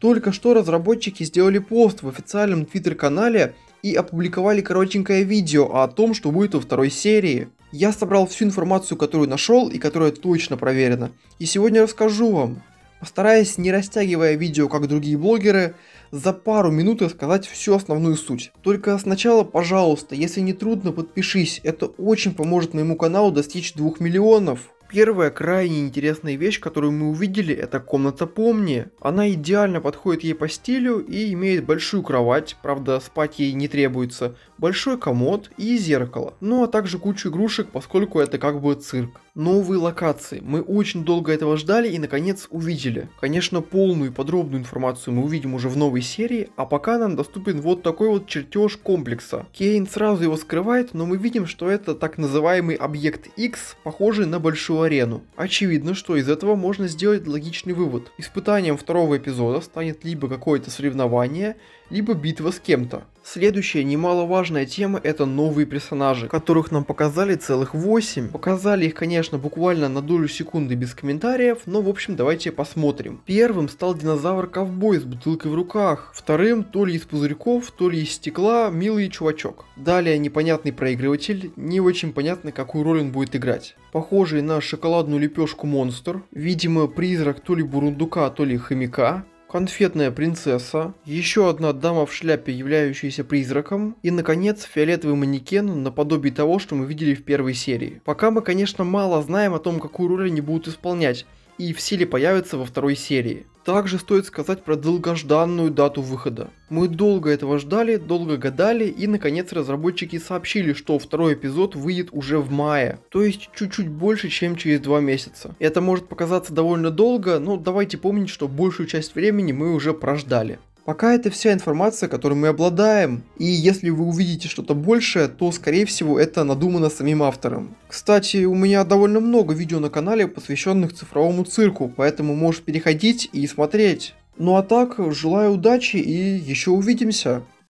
Только что разработчики сделали пост в официальном твиттер-канале и опубликовали коротенькое видео о том, что будет во второй серии. Я собрал всю информацию, которую нашел и которая точно проверена. И сегодня расскажу вам. Постараясь, не растягивая видео, как другие блогеры, за пару минут рассказать всю основную суть. Только сначала, пожалуйста, если не трудно, подпишись, это очень поможет моему каналу достичь 2 миллионов. Первая крайне интересная вещь, которую мы увидели, это комната Помни. Она идеально подходит ей по стилю и имеет большую кровать, правда спать ей не требуется, большой комод и зеркало. Ну а также кучу игрушек, поскольку это как бы цирк новые локации. Мы очень долго этого ждали и наконец увидели. Конечно, полную и подробную информацию мы увидим уже в новой серии, а пока нам доступен вот такой вот чертеж комплекса. Кейн сразу его скрывает, но мы видим, что это так называемый объект X, похожий на большую арену. Очевидно, что из этого можно сделать логичный вывод. Испытанием второго эпизода станет либо какое-то соревнование, либо битва с кем-то. Следующая немаловажная тема это новые персонажи, которых нам показали целых 8. Показали их, конечно, буквально на долю секунды без комментариев, но в общем давайте посмотрим. Первым стал динозавр-ковбой с бутылкой в руках. Вторым то ли из пузырьков, то ли из стекла милый чувачок. Далее непонятный проигрыватель, не очень понятно какую роль он будет играть. Похожий на шоколадную лепешку монстр, видимо призрак то ли бурундука, то ли хомяка конфетная принцесса, еще одна дама в шляпе, являющаяся призраком, и, наконец, фиолетовый манекен наподобие того, что мы видели в первой серии. Пока мы, конечно, мало знаем о том, какую роль они будут исполнять, и в силе появится во второй серии. Также стоит сказать про долгожданную дату выхода. Мы долго этого ждали, долго гадали и наконец разработчики сообщили, что второй эпизод выйдет уже в мае. То есть чуть-чуть больше, чем через два месяца. Это может показаться довольно долго, но давайте помнить, что большую часть времени мы уже прождали. Пока это вся информация, которой мы обладаем, и если вы увидите что-то большее, то скорее всего это надумано самим автором. Кстати, у меня довольно много видео на канале, посвященных цифровому цирку, поэтому можешь переходить и смотреть. Ну а так, желаю удачи и еще увидимся.